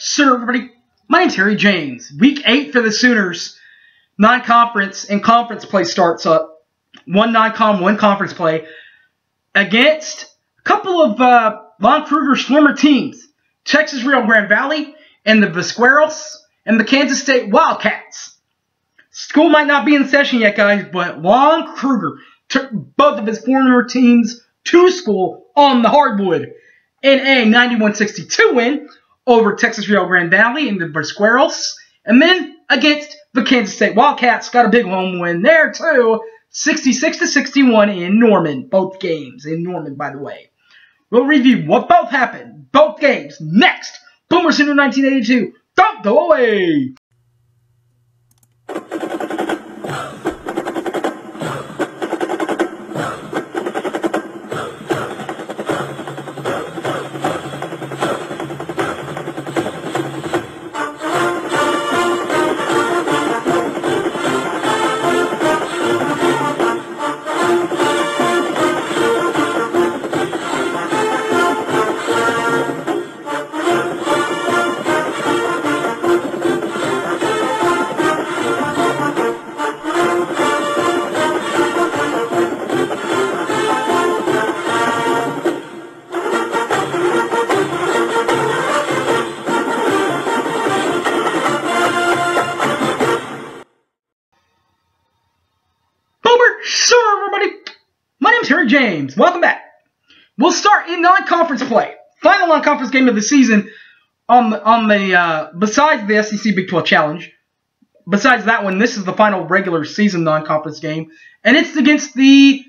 Sooner, everybody. My name's Harry James. Week 8 for the Sooners. Non-conference and conference play starts up. One non-con, one conference play. Against a couple of uh, Lon Kruger's former teams. Texas Rio Grande Valley and the Vasqueros and the Kansas State Wildcats. School might not be in session yet, guys, but Lon Kruger took both of his former teams to school on the hardwood in a 91-62 win over Texas Rio Grande Valley and the Vasqueros. And then against the Kansas State Wildcats, got a big home win there too. 66 to 61 in Norman. Both games in Norman, by the way. We'll review what both happened. Both games next. Boomer Sooner 1982. Don't go away. Harry James. Welcome back. We'll start in non-conference play. Final non-conference game of the season on the, on the uh, besides the SEC Big 12 Challenge. Besides that one, this is the final regular season non-conference game, and it's against the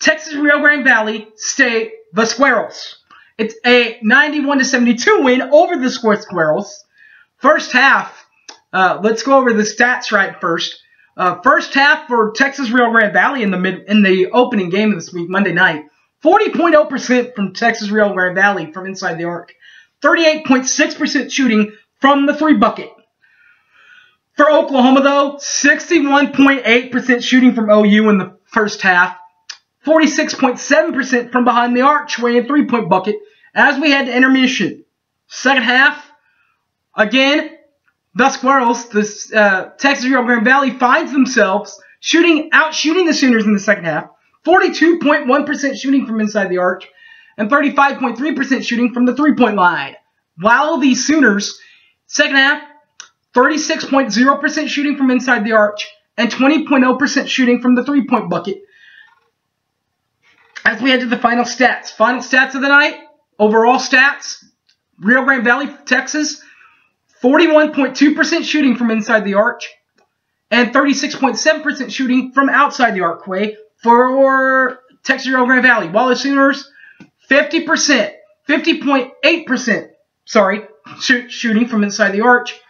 Texas Rio Grande Valley State Vasqueros. It's a 91 to 72 win over the Vasqueros. First half, uh, let's go over the stats right first. Uh, first half for Texas Rio Grande Valley in the mid in the opening game of this week, Monday night. 40.0% from Texas Rio Grande Valley from inside the arc. 38.6% shooting from the three bucket. For Oklahoma, though, 61.8% shooting from OU in the first half. 46.7% from behind the archway and three-point bucket as we had intermission. Second half, again, the Squirrels, the uh, Texas Rio Grande Valley, finds themselves shooting out shooting the Sooners in the second half. 42.1% shooting from inside the arc and 35.3% shooting from the three-point line. While the Sooners, second half, 36.0% shooting from inside the arch and 20.0% shooting from the three-point bucket. As we head to the final stats. Final stats of the night, overall stats, Rio Grande Valley, Texas, 41.2% shooting from inside the arch and 36.7% shooting from outside the archway for Texas Rio Grande Valley. Wallace Sooners, 50%, 50.8%, sorry, shoot, shooting from inside the arch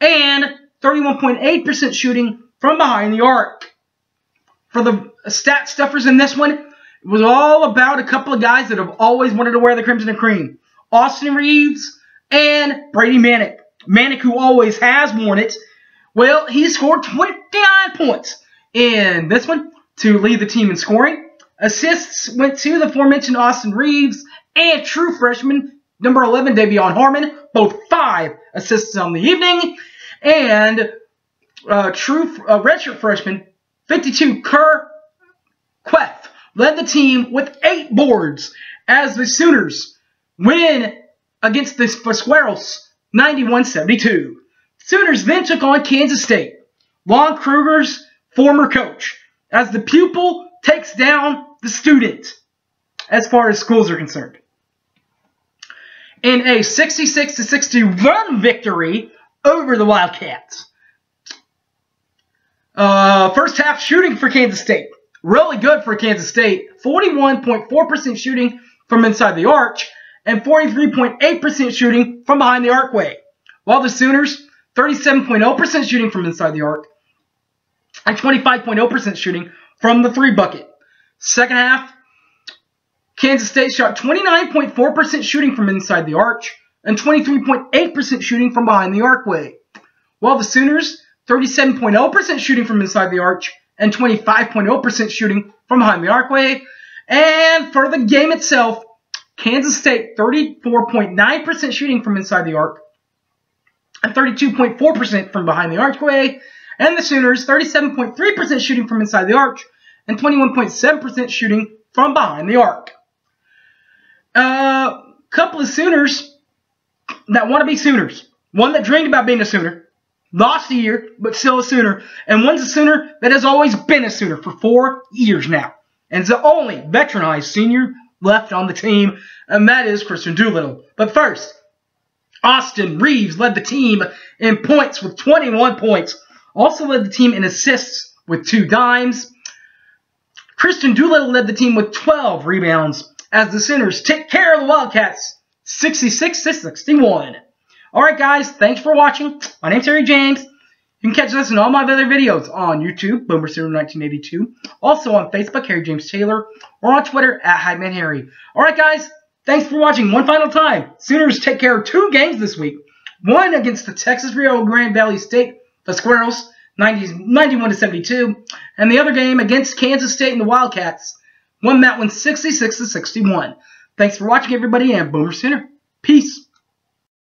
and 31.8% shooting from behind the arc. For the stat stuffers in this one, it was all about a couple of guys that have always wanted to wear the Crimson and Cream. Austin Reaves and Brady Manek. Manek, who always has worn it, well, he scored 29 points in this one to lead the team in scoring. Assists went to the aforementioned Austin Reaves and true freshman number 11, De'Vion Harmon, both five assists on the evening. And uh, true uh, redshirt freshman, 52, Kur Kuath, led the team with eight boards as the Sooners win against the Vasqueros 91-72. Sooners then took on Kansas State, Lon Kruger's former coach, as the pupil takes down the student as far as schools are concerned. In a 66 to 61 victory over the Wildcats. Uh, first half shooting for Kansas State. Really good for Kansas State. 41.4% shooting from inside the arch and 43.8% shooting from behind the archway. While the Sooners, 37.0% shooting from inside the arc and 25.0% shooting from the three bucket. Second half, Kansas State shot 29.4% shooting from inside the arch and 23.8% shooting from behind the archway. While the Sooners, 37.0% shooting from inside the arch and 25.0% shooting from behind the archway. And for the game itself, Kansas State 34.9% shooting from inside the arc and 32.4% from behind the archway. And the Sooners, 37.3% shooting from inside the arch and 21.7% shooting from behind the arc. A uh, couple of Sooners that want to be Sooners. One that dreamed about being a Sooner, lost a year, but still a Sooner. And one's a Sooner that has always been a Sooner for four years now. And is the only veteranized senior left on the team, and that is Kristian Doolittle. But first, Austin Reaves led the team in points with 21 points. Also led the team in assists with two dimes. Kristian Doolittle led the team with 12 rebounds as the Sooners take care of the Wildcats 66 to 61. Alright guys, thanks for watching. My name's Harry James. You can catch us in all my other videos on YouTube, Boomer 1982 also on Facebook, Harry James Taylor, or on Twitter at Highman Harry. Alright guys, thanks for watching one final time. Sooners take care of two games this week. One against the Texas Rio Grande Valley State, the Squirrels, 90, 91 to 72, and the other game against Kansas State and the Wildcats, won that one 66 to 61. Thanks for watching everybody and Boomer Sooner. Peace.